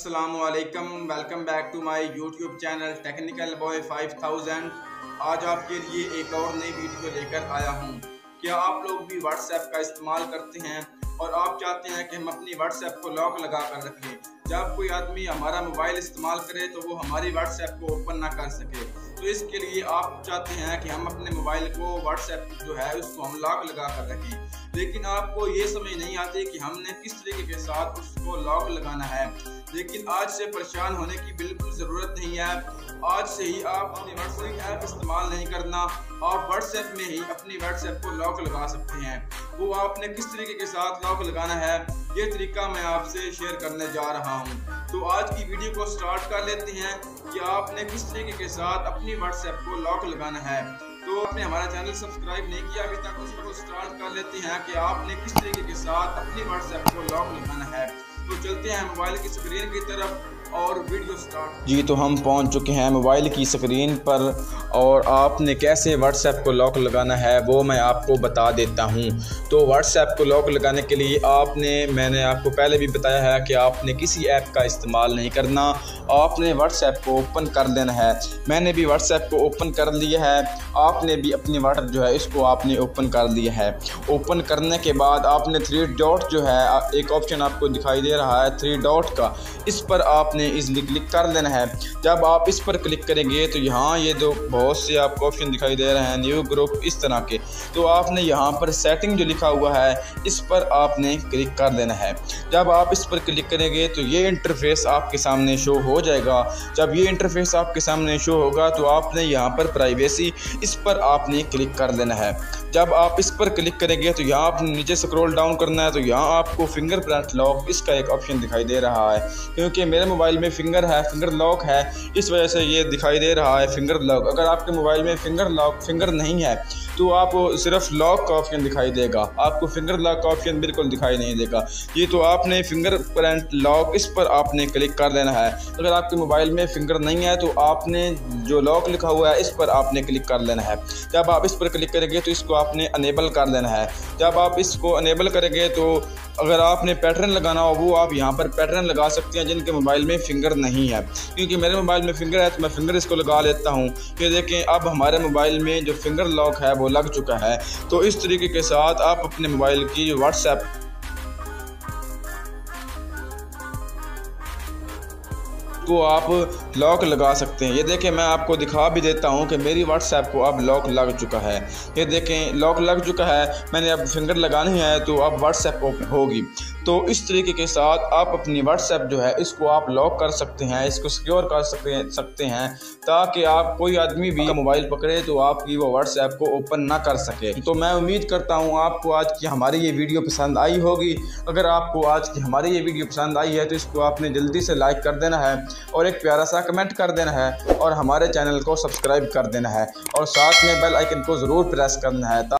असलकम welcome back to my YouTube channel Technical Boy 5000 आज आपके लिए एक और नई वीडियो लेकर आया हूँ। क्या आप लोग भी व्हाट्सएप का इस्तेमाल करते हैं और आप चाहते हैं कि हम अपनी व्हाट्सएप को लॉक लगा कर रखें? जब कोई आदमी हमारा मोबाइल इस्तेमाल करे तो वो हमारी व्हाट्सएप को ओपन ना कर सके। तो इसके लिए आप चाहते हैं कि हम अपने मोबाइल को व्हाट्सएप जो है, उसको हम लॉक लगा कर रखें। लेकिन आपको ये समझ नहीं आती कि हमने किस तरीके के साथ उसको लॉक लगाना है। लेकिन आज से परेशान होने की बिल्कुल ज़रूरत नहीं है। आज से ही आप अपनी व्हाट्सएप ऐप इस्तेमाल नहीं करना आप व्हाट्सएप में ही अपनी व्हाट्सएप को लॉक लगा सकते हैं। वो आपने किस तरीके के साथ लॉक लगाना है, ये तरीका मैं आपसे शेयर करने जा रहा हूँ। तो आज की वीडियो को स्टार्ट कर लेते हैं कि आपने किस तरीके के साथ अपनी व्हाट्सएप को लॉक लगाना है। तो आपने हमारा चैनल सब्सक्राइब नहीं किया, अभी तक उसको स्टार्ट कर लेते हैं कि आपने किस तरीके के साथ अपने व्हाट्सएप को लॉक लगाना है। तो चलते हैं मोबाइल की स्क्रीन की तरफ़। और वीडियो स्टार्ट जी तो हम पहुँच चुके हैं मोबाइल की स्क्रीन पर और आपने कैसे व्हाट्सएप को लॉक लगाना है, वो मैं आपको बता देता हूँ। तो व्हाट्सएप को लॉक लगाने के लिए आपने, मैंने आपको पहले भी बताया है कि आपने किसी ऐप का इस्तेमाल नहीं करना, आपने व्हाट्सएप को ओपन कर लेना है। मैंने भी व्हाट्सएप को ओपन कर लिया है, आपने भी अपनी व्हाट्सएप जो है, इसको आपने ओपन कर लिया है। ओपन करने के बाद आपने थ्री डॉट जो है, एक ऑप्शन आपको दिखाई दे रहा है थ्री डॉट का। इस पर आपने आपने इजली क्लिक कर देना है। जब आप इस पर क्लिक करेंगे तो यहाँ ये दो बहुत से आपको ऑप्शन दिखाई दे रहे हैं न्यू ग्रुप इस तरह के। तो आपने यहाँ पर सेटिंग जो लिखा हुआ है, इस पर आपने क्लिक कर देना है। जब आप इस पर क्लिक करेंगे तो ये इंटरफेस आपके सामने शो हो जाएगा। जब ये इंटरफेस आपके सामने शो होगा तो आपने यहाँ पर प्राइवेसी इस पर आपने क्लिक कर देना है। जब आप इस पर क्लिक करेंगे तो यहाँ आपने नीचे स्क्रॉल डाउन करना है तो यहाँ आपको फिंगरप्रिंट लॉक इसका एक ऑप्शन दिखाई दे रहा है। क्योंकि मेरे मोबाइल में फिंगर है, फिंगर लॉक है, इस वजह से ये दिखाई दे रहा है फिंगर लॉक। अगर आपके मोबाइल में फिंगर लॉक, फिंगर नहीं है तो आपको सिर्फ़ लॉक का ऑप्शन दिखाई देगा। आपको फिंगर लॉक का ऑप्शन बिल्कुल दिखाई नहीं देगा। ये तो आपने फिंगर प्रिंट लॉक, इस पर आपने क्लिक कर देना है। अगर आपके मोबाइल में फिंगर नहीं है तो आपने जो लॉक लिखा हुआ है, इस पर आपने क्लिक कर लेना है। जब आप इस पर क्लिक करेंगे तो इसको आपने अनेबल कर लेना है। जब आप इसको अनेबल करेंगे तो अगर आपने पैटर्न लगाना हो, वो आप यहाँ पर पैटर्न लगा सकते हैं जिनके मोबाइल में फिंगर नहीं है। क्योंकि मेरे मोबाइल में फिंगर है तो मैं फिंगर इसको लगा लेता हूँ। ये देखें, अब हमारे मोबाइल में जो फिंगर लॉक है, वो लग चुका है। तो इस तरीके के साथ आप अपने मोबाइल की व्हाट्सएप को आप लॉक लगा सकते हैं। ये देखें, मैं आपको दिखा भी देता हूँ कि मेरी व्हाट्सएप को अब लॉक लग चुका है। ये देखें लॉक लग चुका है। मैंने अब फिंगर लगानी है तो अब व्हाट्सएप ओपन होगी। तो इस तरीके के साथ आप अपनी व्हाट्सएप जो है, इसको आप लॉक कर सकते हैं, इसको सिक्योर कर सकते सकते हैं, ताकि आप कोई आदमी भी मोबाइल पकड़े तो आपकी वो व्हाट्सएप को ओपन ना कर सके। तो मैं उम्मीद करता हूँ आपको आज की हमारी ये वीडियो पसंद आई होगी। अगर आपको आज की हमारी ये वीडियो पसंद आई है तो इसको आपने जल्दी से लाइक कर देना है और एक प्यारा सा कमेंट कर देना है और हमारे चैनल को सब्सक्राइब कर देना है और साथ में बेल आइकन को ज़रूर प्रेस करना है।